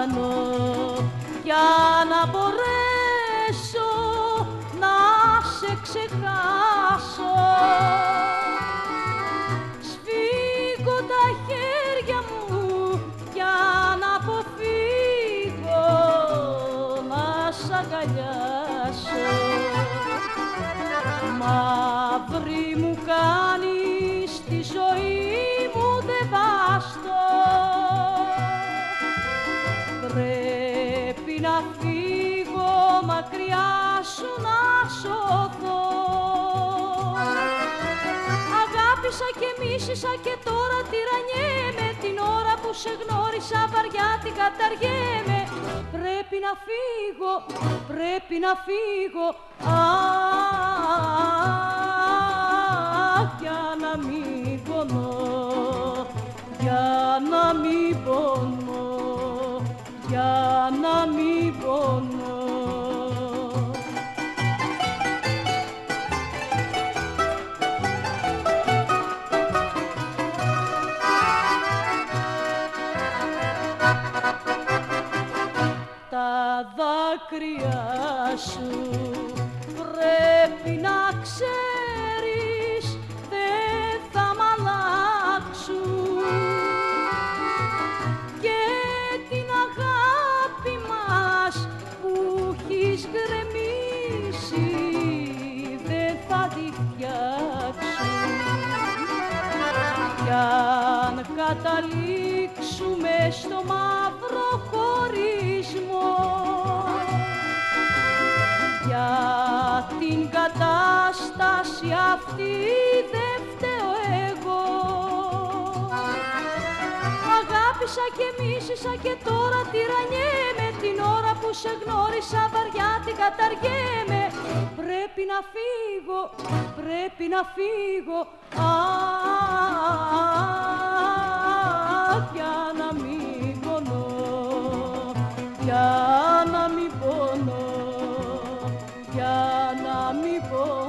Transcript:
κάνω για να μπορέσω να σε ξεχάσω. Σφίγγω τα χέρια μου για να αποφύγω να σ' αγκαλιάσω. Μαύρη μου κάνεις τη ζωή να φύγω μακριά σου να σωθώ. Αγάπησα και μίσησα και τώρα τυραννιέμαι. Την ώρα που σε γνώρισα βαριά την καταργέμαι. Πρέπει να φύγω, πρέπει να φύγω. Αχ, για να μην πονώ, για να μην πονώ, δάκρυα σου. Πρέπει να ξέρεις δεν θα μ' αλλάξουν. Και την αγάπη μας που έχεις γκρεμίσει δεν θα τη φτιάξουν. Κι αν καταλήξουμε στο μαύρο κατάσταση αυτή δεν φταίω εγώ. Αγάπησα και μίσησα και τώρα τυραννιέμαι. Την ώρα που σε γνώρισα βαριά την καταργέμαι. Πρέπει να φύγω, πρέπει να φύγω. Αχ, για να μην πονώ, για να μην πονώ για να μην πω